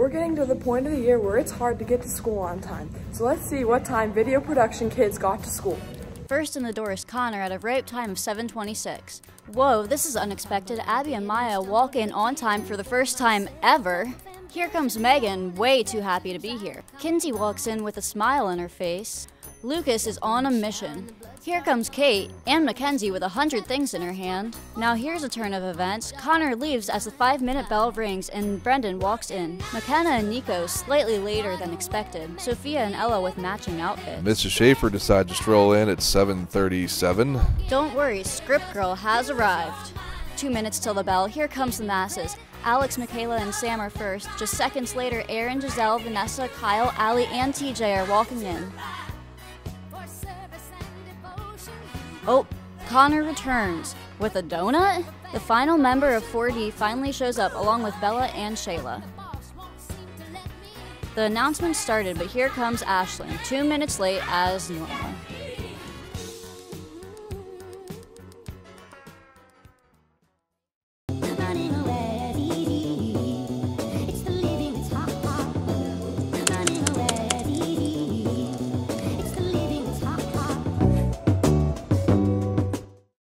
We're getting to the point of the year where it's hard to get to school on time. So let's see what time video production kids got to school. First in the door is Connor at a ripe time of 726. Whoa, this is unexpected. Abby and Maya walk in on time for the first time ever. Here comes Meghan, way too happy to be here. Kinsey walks in with a smile on her face. Lucas is on a mission. Here comes Kate and Mackenzie with a hundred things in her hand. Now here's a turn of events. Connor leaves as the five minute bell rings and Brendan walks in. McKenna and Nico slightly later than expected. Sophia and Ella with matching outfits. Mrs. Schaefer decides to stroll in at 7:37. Don't worry, Script Girl has arrived. Two minutes till the bell. Here comes the masses. Alex, Michaela, and Sam are first. Just seconds later, Aaron, Giselle, Vanessa, Kyle, Ali, and TJ are walking in. Oh, Connor returns with a donut? The final member of 4D finally shows up along with Bella and Shayla. The announcement started, but here comes Ashlyn, two minutes late as normal.